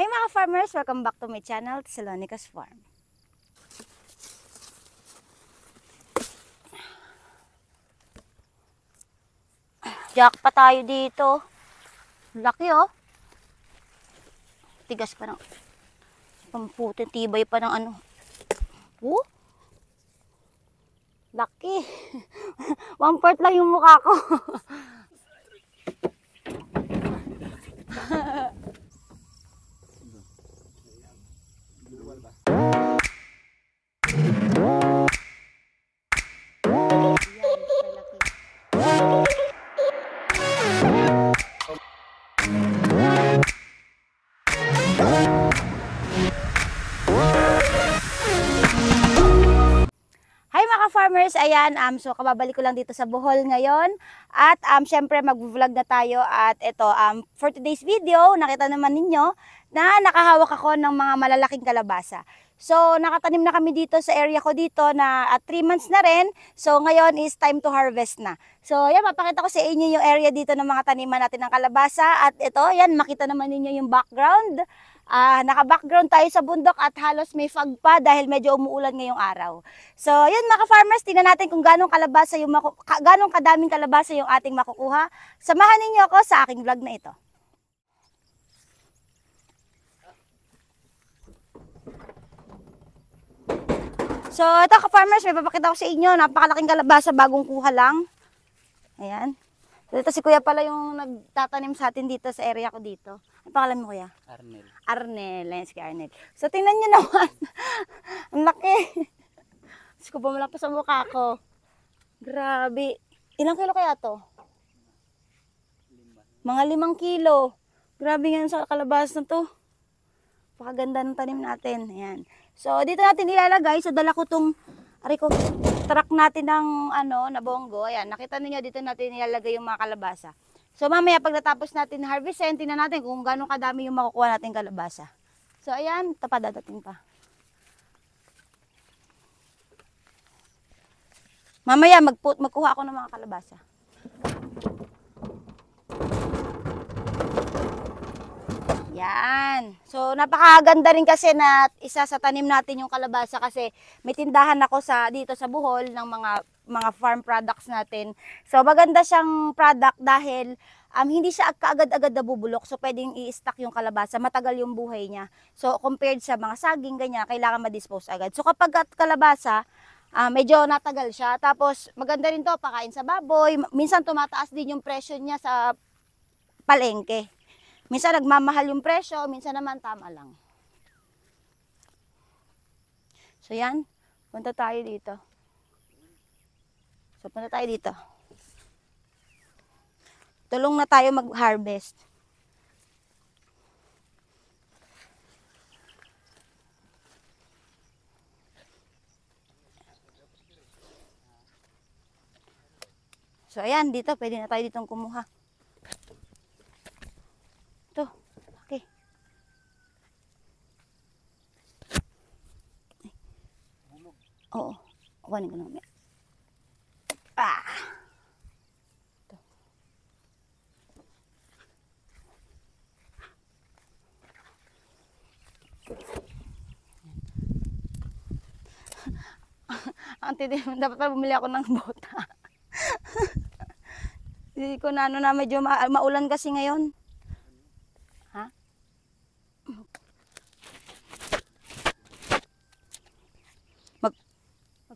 Hi mga farmers! Welcome back to my channel, Salonica's Farm. Jack pa tayo dito. Laki oh. Tigas pa ng... Pamputi, tibay pa ng ano. Oh? Laki. One part lang yung mukha ko. farmers, ayan, um, so kababalik ko lang dito sa Bohol ngayon at um, syempre mag-vlog na tayo at ito, um, for today's video, nakita naman ninyo na nakahawak ako ng mga malalaking kalabasa. So nakatanim na kami dito sa area ko dito na at 3 months na rin, so ngayon is time to harvest na. So yan, papakita ko sa inyo yung area dito ng mga taniman natin ng kalabasa at ito, yan, makita naman ninyo yung background. Ah, naka-background tayo sa bundok at halos may fog pa dahil medyo umuulan ngayong araw. So, yun mga farmers, tingnan natin kung ganong kalabasa yung ka- ganong kadaming kalabasa yung ating makukuha. Samahan ninyo ako sa aking vlog na ito. So, ito ka-farmers, may papakita ko sa inyo. Napakalaking kalabasa, bagong kuha lang. Ayan. So, ito si kuya pala yung nagtatanim sa atin dito sa area ko dito. Ang pangalan mo kuya? Arnel. Arnel, ayan si Arnel. So, tingnan nyo naman. Ang laki. Diyos ko, bumala pa sa mukha ko. Grabe. Ilang kilo kaya to? Mga limang kilo. Grabe nga sa kalabas na to. Pakaganda ng tanim natin. Ayan. So, dito natin ilalagay. So, dala ko tong, ari ko, truck natin ng, ano, na bonggo. Ayan. Nakita niyo dito natin ilalagay yung mga kalabasa. So mamaya pag natapos natin harvestin, tingnan natin kung gaano kadami yung makukuha natin kalabasa. So ayan, tapad dadating pa. Mamaya magput magkuha ako ng mga kalabasa. Yan. So napakaganda rin kasi na isa sa tanim natin yung kalabasa kasi may tindahan ako sa dito sa Bohol ng mga mga farm products natin. So maganda siyang product dahil um, hindi siya kaagad-agad nabubulok. So pwedeng i-stock yung kalabasa, matagal yung buhay niya. So compared sa mga saging ganyan, kailangan ma-dispose agad. So kapag kalabasa, ah, medyo natagal siya. Tapos maganda rin to pakain sa baboy. Minsan tumataas din yung presyo niya sa palengke. Minsan nagmamahal yung presyo, minsan naman tama lang. So yan, punta tayo dito. So punta tayo dito. Tulong na tayo mag-harvest. So ayan, dito pwede na tayo ditong kumuha. Ito, okay. Oo, kuhanin ko na mamaya. Ah! Ito. Ang tindi, dapat pa bumili ako ng bota. Hindi ko na ano na medyo ma- maulan kasi ngayon. Ha? Mag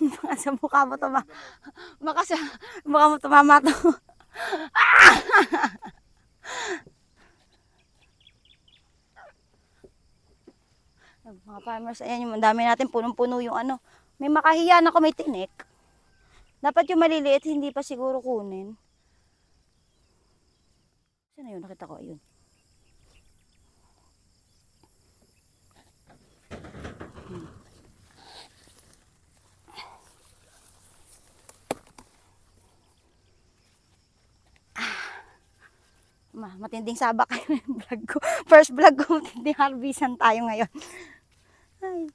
Baka sa mukha mo tuma. Baka sa mukha mo tumama to. Mga farmers, ayan yung dami natin, punong-puno yung ano. May makahiyan ako, may tinik. Dapat yung maliliit, hindi pa siguro kunin. Saan na yun? Nakita ko, ayun. Ma- matinding sabak kayo yung vlog ko. First vlog ko, matinding harvestan tayo ngayon. Ay.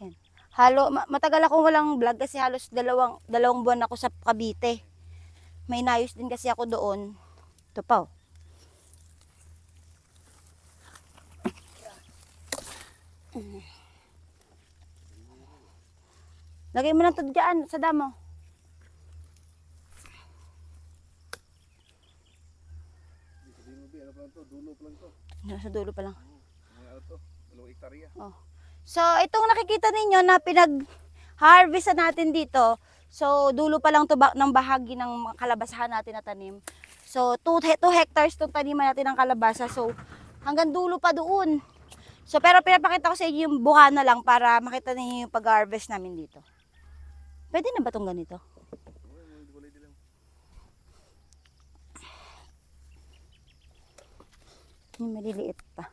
Yan. Halo, ma- matagal akong walang vlog kasi halos dalawang, dalawang buwan ako sa Cavite. May inayos din kasi ako doon. Ito pa oh. Lagay mo lang ito dyan sa damo. To? Dulo pa lang? Dalawang ektarya. So, itong nakikita ninyo na pinag-harvest natin dito, so dulo pa lang to ng bahagi ng kalabasahan natin na tanim. So, 2 hectares itong taniman natin ng kalabasa. So, hanggang dulo pa doon. So, pero pinapakita ko sa inyo yung buhana lang para makita niyo yung pag-harvest namin dito. Pwede na ba itong ganito? Yung maliliit pa.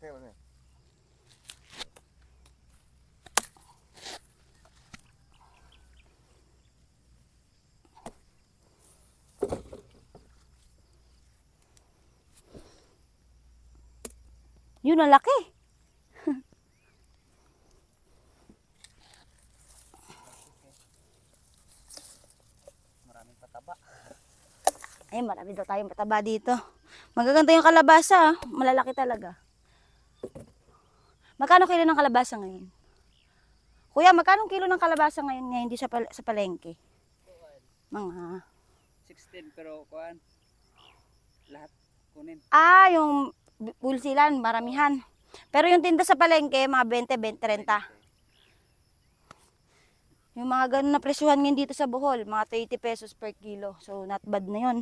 Kaya yan? Yun, ang laki. Maraming pataba. Ay, marami daw tayong pataba dito. Magaganda yung kalabasa, ah. malalaki talaga. Magkano kilo ng kalabasa ngayon? Kuya, magkano kilo ng kalabasa ngayon ngayon di sa, pal- sa palengke? Mga... 16 pero kuan lahat kunin. Ah, yung bulsilan, maramihan. Pero yung tinda sa palengke, mga 20, 20, 30. Yung mga ganun na presyuhan ngayon dito sa Bohol, mga 30 pesos per kilo. So, not bad na yun.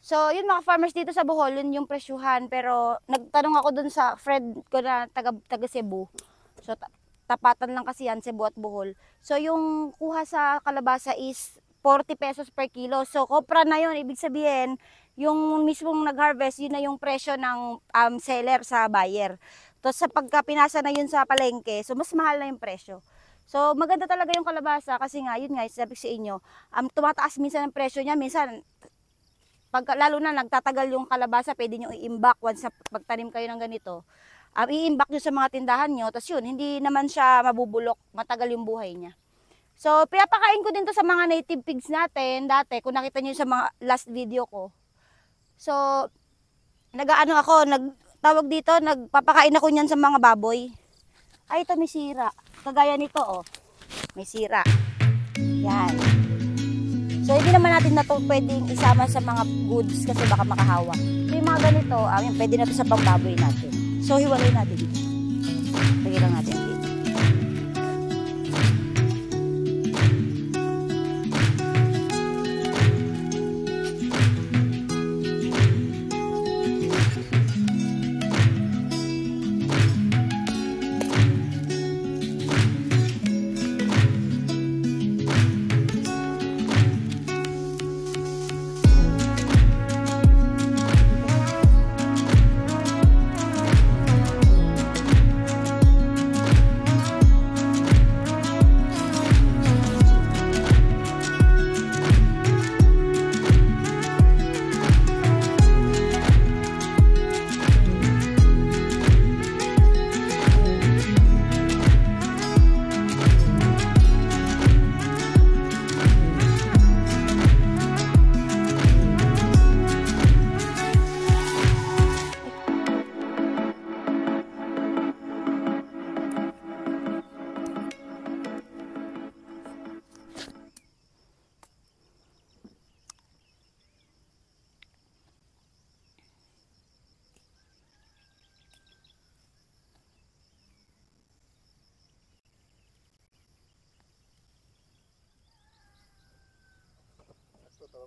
So, yun mga farmers dito sa Bohol, yun yung presyuhan. Pero, nagtanong ako dun sa friend ko na taga, taga Cebu. So, ta- tapatan lang kasi yan, Cebu at Bohol. So, yung kuha sa kalabasa is 40 pesos per kilo. So, kopra na yun. Ibig sabihin, yung mismong nag-harvest, yun na yung presyo ng um, seller sa buyer. Tapos sa pagka pinasa na yun sa palengke, so mas mahal na yung presyo. So maganda talaga yung kalabasa kasi nga, yun nga, sabi sa inyo, um, tumataas minsan ang presyo niya, minsan pag lalo na nagtatagal yung kalabasa, pwede nyo i-imbak once pagtanim kayo ng ganito. Um, i-imbak nyo sa mga tindahan nyo, tapos yun, hindi naman siya mabubulok, matagal yung buhay niya. So, pinapakain ko din to sa mga native pigs natin dati, kung nakita nyo sa mga last video ko. So, nag-ano ako, nagtawag dito, nagpapakain ako niyan sa mga baboy. Ay, ito may sira. Kagaya nito, oh. May sira. Yan. So, hindi naman natin na to pwedeng isama sa mga goods kasi baka makahawa. So, yung mga ganito, ah, yun, pwede na to sa pangbaboy natin. So, hiwalay natin. Lagay lang natin dito.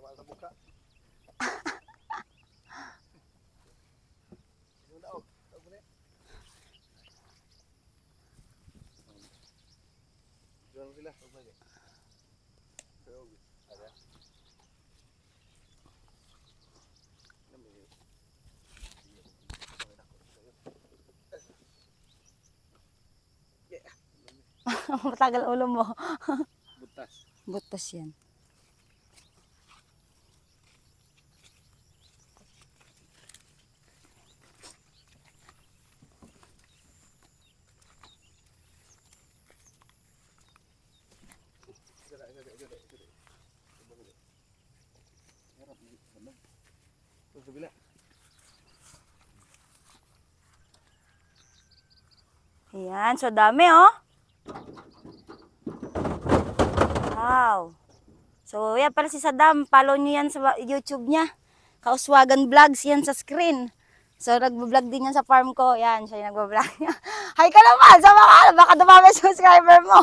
Tawa sa buka. Jangan oh. sila, huwag ba niya? Pero. Matagal ulo mo. Butas. Butas yan. Ayan, so dami oh. Wow. So, yan pala si Saddam. Follow niyo yan sa YouTube niya. Kauswagan Vlogs yan sa screen. So, nagbo-vlog din yan sa farm ko. Yan, siya yung nagbo-vlog niya. Hi ka naman! Sa mga, baka dumami subscriber mo.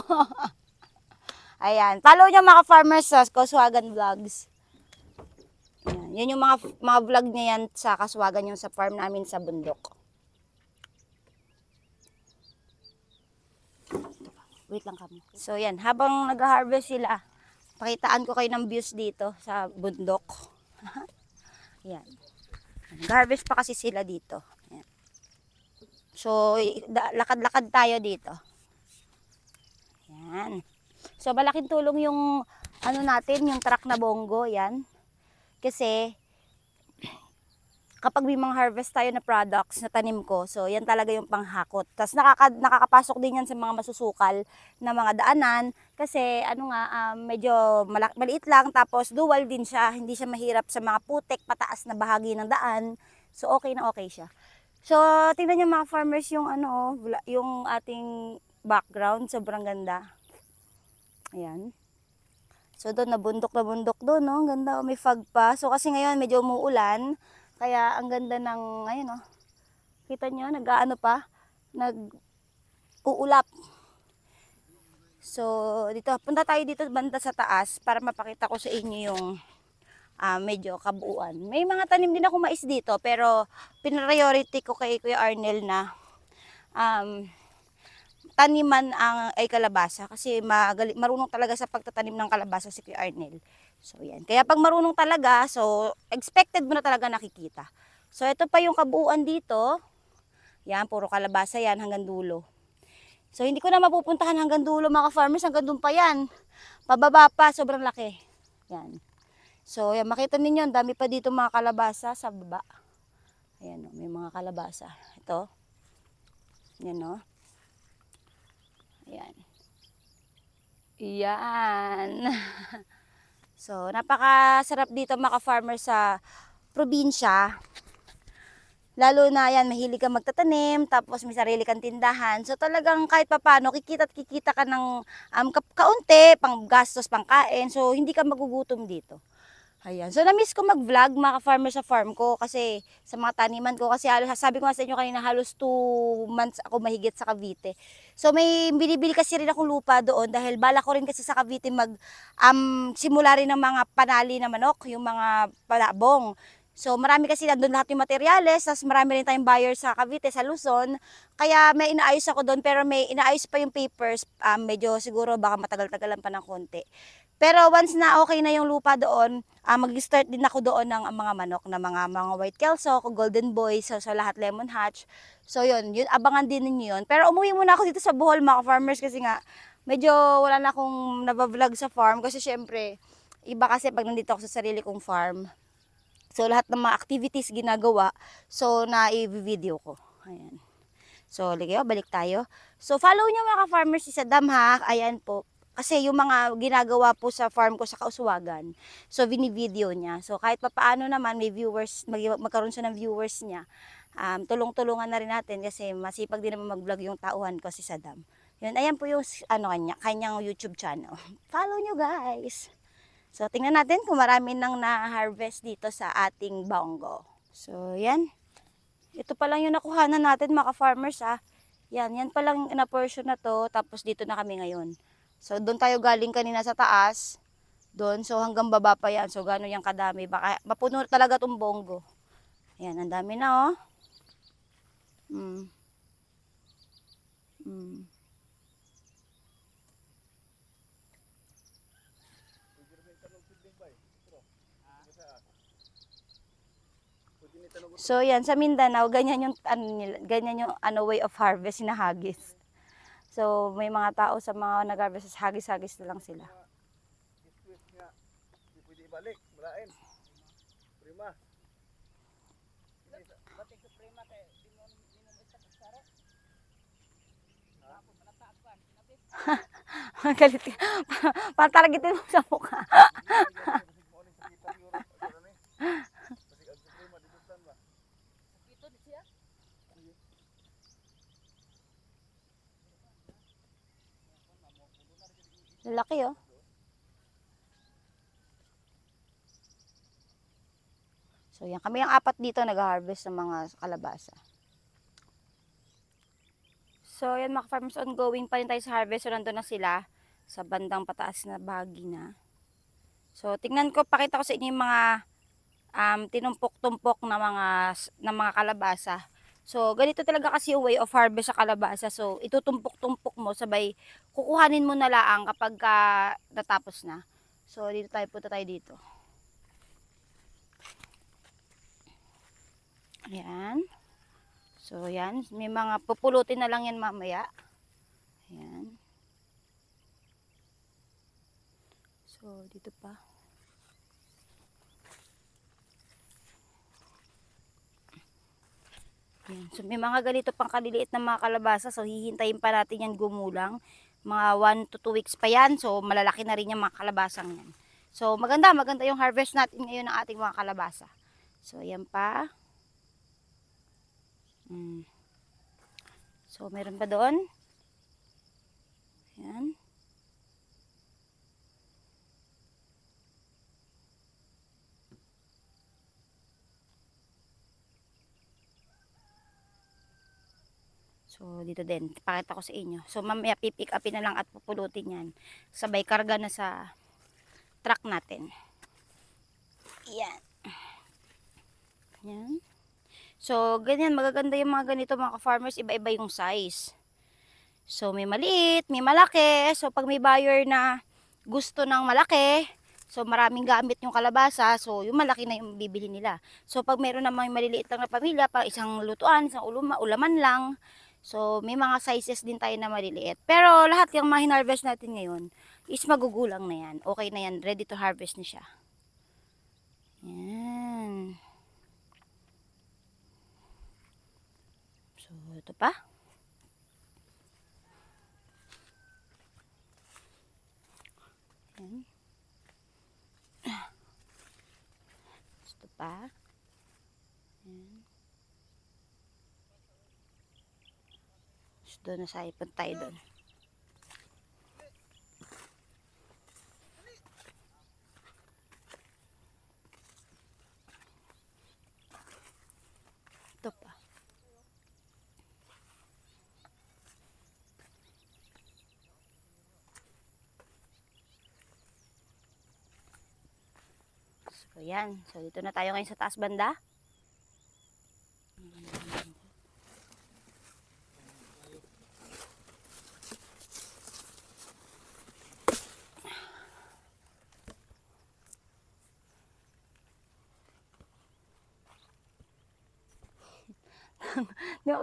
Ayan. Follow niyo mga farmers sa Kauswagan Vlogs. Ayan. Yan yung mga, mga vlog niya yan sa Kaswagan yung sa farm namin sa bundok. Wait lang kami. So yan, habang nag-harvest sila, pakitaan ko kayo ng views dito sa bundok. yan. Nag-harvest pa kasi sila dito. Yan. So, lakad-lakad tayo dito. Yan. So, malaking tulong yung ano natin, yung truck na bongo, yan. Kasi, kapag may mga harvest tayo na products na tanim ko, so yan talaga yung panghakot. Tapos nakaka, nakakapasok din yan sa mga masusukal na mga daanan kasi ano nga, um, medyo malak- maliit lang tapos dual din siya, hindi siya mahirap sa mga putek, pataas na bahagi ng daan. So okay na okay siya. So tingnan niyo mga farmers yung ano, yung ating background, sobrang ganda. Ayan. So doon nabundok na bundok doon, no? Ang ganda, oh, may fog pa. So kasi ngayon medyo umuulan, kaya ang ganda ng ayun oh. Kita nyo, nag-aano pa, nag uulap. So, dito, punta tayo dito banda sa taas para mapakita ko sa inyo yung ah, medyo kabuuan. May mga tanim din ako mais dito, pero pinriority ko kay Kuya Arnel na um, taniman ang ay kalabasa kasi magali, marunong talaga sa pagtatanim ng kalabasa si Kuya Arnel. So yan. Kaya pag marunong talaga, so expected mo na talaga nakikita. So ito pa yung kabuuan dito. Yan, puro kalabasa yan hanggang dulo. So hindi ko na mapupuntahan hanggang dulo mga farmers, hanggang doon pa yan. Pababa pa, sobrang laki. Yan. So yan, makita ninyo, dami pa dito mga kalabasa sa baba. Ayan, oh, may mga kalabasa. Ito. Yan, no. Ayan. Yan. so, napakasarap dito maka-farmer sa probinsya. Lalo na yan, mahilig ka magtatanim, tapos may sarili kang tindahan. So talagang kahit papano, kikita at kikita ka ng um, ka- kaunti, pang gastos, pang kain. So hindi ka magugutom dito. Ayan. So na-miss ko mag-vlog mga farmer sa farm ko kasi sa mga taniman ko kasi halos sabi ko nga sa inyo kanina halos 2 months ako mahigit sa Cavite. So may binibili kasi rin akong lupa doon dahil bala ko rin kasi sa Cavite mag um, simula rin ng mga panali na manok, yung mga palabong. So marami kasi nandun lahat yung materyales, tapos marami rin tayong buyer sa Cavite, sa Luzon. Kaya may inaayos ako doon pero may inaayos pa yung papers, um, medyo siguro baka matagal-tagalan pa ng konti. Pero once na okay na yung lupa doon, ah, mag-start din ako doon ng mga manok na mga mga white kelso, golden boy, so, so lahat lemon hatch. So yun, yun abangan din ninyo yun. Pero umuwi muna ako dito sa Bohol mga farmers kasi nga medyo wala na akong nabavlog sa farm kasi syempre iba kasi pag nandito ako sa sarili kong farm. So lahat ng mga activities ginagawa, so na-video ko. Ayan. So, ligayo, balik tayo. So, follow nyo mga farmers si Saddam ha. Ayan po. Kasi yung mga ginagawa po sa farm ko sa Kauswagan, so bini-video niya. So kahit pa paano naman may viewers, mag magkaroon siya ng viewers niya, um, tulong-tulungan na rin natin kasi masipag din naman mag-vlog yung tauhan ko si Saddam. Yun, ayan po yung ano kanya, kanyang YouTube channel. Follow nyo guys. So tingnan natin kung marami nang na-harvest dito sa ating bongo. So yan. Ito pa lang yung nakuhanan natin mga farmers ah. Yan, yan pa lang na portion na to. Tapos dito na kami ngayon. So, doon tayo galing kanina sa taas. Doon, so hanggang baba pa yan. So, gano'n yung kadami. Baka mapuno talaga itong bonggo. Ayan, ang dami na oh. Mm. Mm. So yan sa Mindanao ganyan yung ano ganyan yung ano way of harvest na hagis. So, may mga tao sa mga nag-harvest, hagis-hagis na lang sila. Hindi pwede ibalik. Malain. Prima. Batik sa prima kay. Galit ka. Patalagitin mo sa mukha. Morning sa kita Europe. Ano ni? Kasi ang prima dibutan ba? Ito di siya. Lalaki oh. So yan, kami ang apat dito nag-harvest ng mga kalabasa. So yan mga farmers, ongoing pa rin tayo sa harvest. So nandun na sila sa bandang pataas na bahagi na. So tingnan ko, pakita ko sa inyo yung mga um, tinumpok-tumpok na mga, na mga kalabasa. So ganito talaga kasi yung way of harvest sa kalabasa. So itutumpok-tumpok mo, sabay kukuhanin mo na laang kapag ka natapos na. So, dito tayo, punta tayo dito. Ayan. So, yan. May mga pupulutin na lang yan mamaya. Ayan. So, dito pa. Ayan. So, may mga ganito pang kaliliit na mga kalabasa. So, hihintayin pa natin yan gumulang mga 1 to 2 weeks pa yan. So, malalaki na rin yung mga kalabasang yan. So, maganda, maganda yung harvest natin ngayon ng ating mga kalabasa. So, yan pa. Mm. So, meron pa doon. Yan. So, dito din. Pakita ko sa inyo. So, mamaya pipick upin na lang at pupulutin yan. Sabay karga na sa truck natin. Yan. Yan. So, ganyan. Magaganda yung mga ganito mga farmers Iba-iba yung size. So, may maliit, may malaki. So, pag may buyer na gusto ng malaki, so maraming gamit yung kalabasa, so yung malaki na yung bibili nila. So, pag meron namang maliliit lang na pamilya, pang isang lutuan, isang uluma, ulaman lang, So, may mga sizes din tayo na maliliit. Pero lahat yung mga hinarvest natin ngayon is magugulang na yan. Okay na yan. Ready to harvest na siya. Yan. So, ito pa. Yan. Ito pa. Yan. So, doon sa ipon tayo doon. Ito. So, yan. So, dito na tayo ngayon sa taas banda.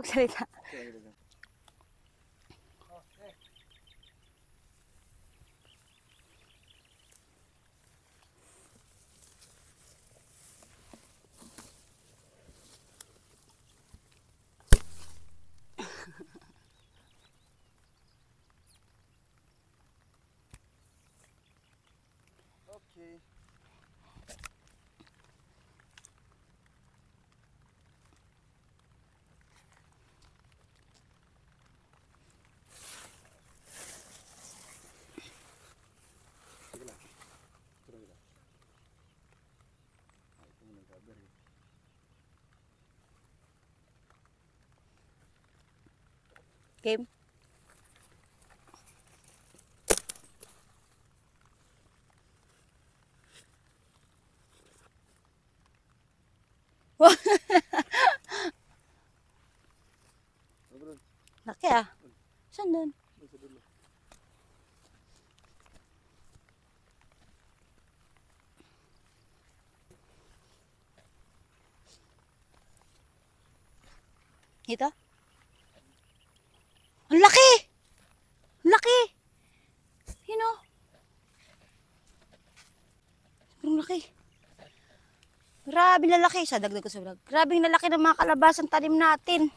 Salita. Okay. Game? Laki ah. Saan doon? Dito? Ang laki! laki. Yun o. Sobrang laki. Grabe na laki. Sa dagdag ko sa vlog. Grabe na laki ng mga kalabasan tanim natin.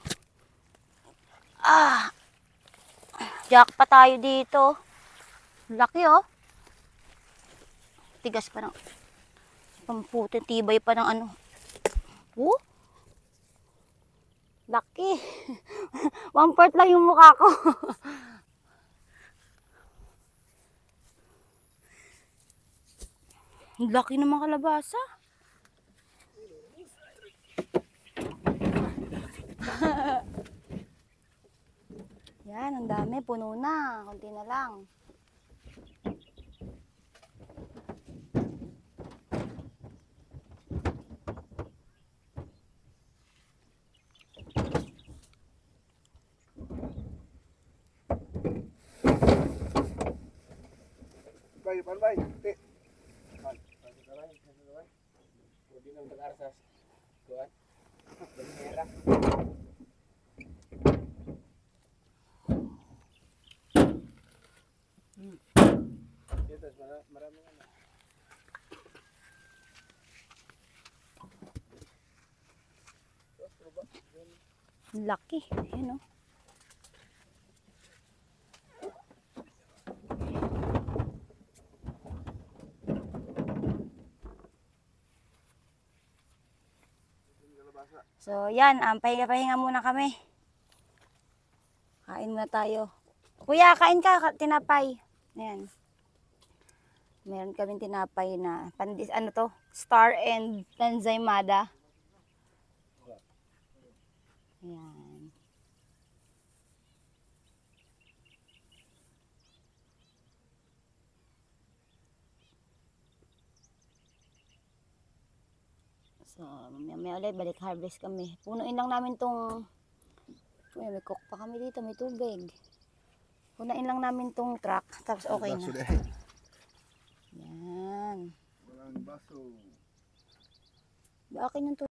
Ah. Jack pa tayo dito. Laki oh. Tigas pa ng pamputin. Tibay pa ng ano. Oh. Laki. One part lang yung mukha ko. Ang Laki ng mga kalabasa. Yan, ang dami. Puno na. Kunti na lang. Bay, pan bay. Ti. Pan. Pan sa bay, pan sa bay. Pwede nang tagar sa kuan. Bangera. Dito mara- maraming ano. Laki. Yan oh. So, yan. Um, pahinga-pahinga muna kami. Kain muna tayo. Kuya, kain ka. Tinapay. Ayan. Meron kaming tinapay na ano to? Star and Tanzaymada. Ayan. So, mamaya ulit, balik harvest kami. Punuin lang namin tong, Uy, may cook pa kami dito, may tubig. Punuin lang namin tong truck, tapos okay na. Yan. Walang baso. Akin yung tubig.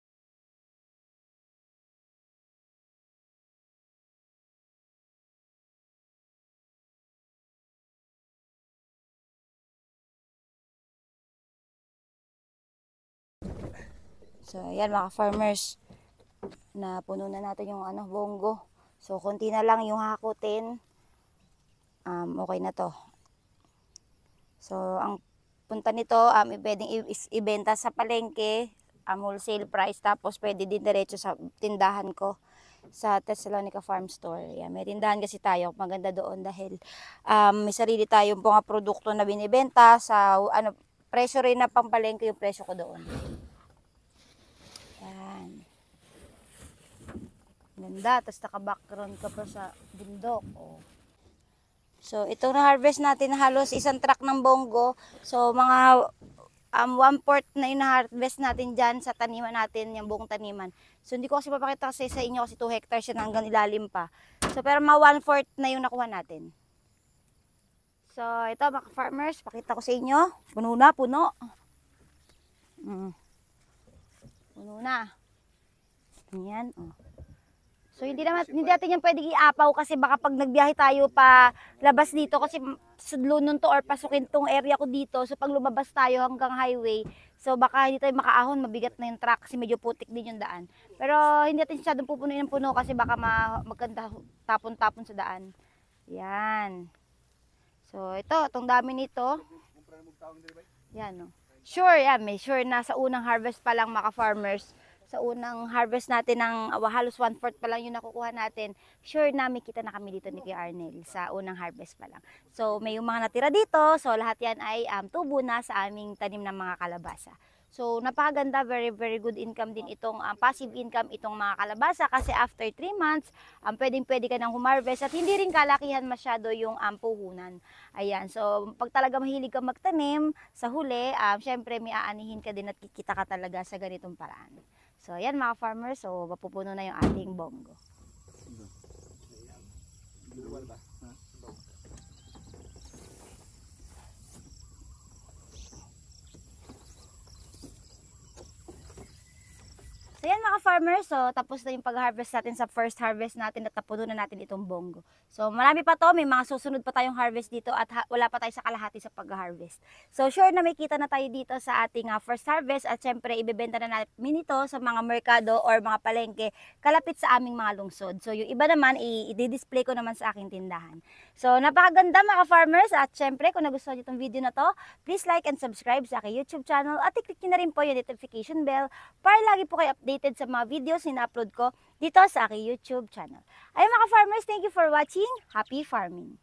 So, ayan mga farmers. Na puno na natin yung ano, bongo. So, konti na lang yung hakutin. Um, okay na to. So, ang punta nito, um, pwedeng ibenta sa palengke, um, wholesale price, tapos pwede din diretso sa tindahan ko sa Thessalonica Farm Store. Yan, may tindahan kasi tayo, maganda doon dahil um, may sarili tayong mga produkto na binibenta sa ano, presyo rin na pampalengke yung presyo ko doon. Yan. Ganda, tapos naka-background ka pa sa bundok. Oh. So, itong na-harvest natin halos isang truck ng bongo. So, mga um, one fourth na yung na-harvest natin dyan sa taniman natin, yung buong taniman. So, hindi ko kasi papakita kasi sa inyo kasi 2 hectares yan hanggang ilalim pa. So, pero mga one fourth na yung nakuha natin. So, ito mga farmers, pakita ko sa inyo. Puno na, puno. Mm. Puno na. Yan, oh. So hindi naman hindi natin yan pwedeng iapaw kasi baka pag nagbiyahe tayo pa labas dito kasi sudlunon to or pasukin tong area ko dito. So pag lumabas tayo hanggang highway, so baka hindi tayo makaahon, mabigat na yung truck kasi medyo putik din yung daan. Pero hindi natin masyadong pupunuin ng puno kasi baka ma maganda tapon-tapon sa daan. Yan. So ito, itong dami nito. Yan, no. Sure, yan. May sure na sa unang harvest pa lang mga farmers. Sa unang harvest natin ng uh, halos one-fourth pa lang yung nakukuha natin. Sure na may kita na kami dito ni Kuya Arnel sa unang harvest pa lang. So, may yung mga natira dito. So, lahat yan ay um, tubo na sa aming tanim ng mga kalabasa. So, napakaganda, very, very good income din itong um, passive income itong mga kalabasa kasi after 3 months, um, pwedeng pwede ka nang humarvest at hindi rin kalakihan masyado yung um, puhunan. Ayan, so pag talaga mahilig ka magtanim, sa huli, um, syempre may aanihin ka din at kikita ka talaga sa ganitong paraan. So, ayan mga farmers, so mapupuno na yung ating bongo. Luwal ba? Ha? So, So yan mga farmers, so tapos na yung pag-harvest natin sa first harvest natin at napuno na natin itong bongo. So marami pa to, may mga susunod pa tayong harvest dito at ha- wala pa tayo sa kalahati sa pag-harvest. So sure na may kita na tayo dito sa ating ah, first harvest at syempre ibebenta na namin ito sa mga merkado or mga palengke kalapit sa aming mga lungsod. So yung iba naman i-display ko naman sa aking tindahan. So napakaganda mga farmers at syempre kung nagustuhan niyo itong video na to, please like and subscribe sa aking YouTube channel at i-click niyo na rin po yung notification bell para lagi po kayo updated sa mga videos na upload ko dito sa aking YouTube channel. Ayun mga farmers, thank you for watching. Happy farming!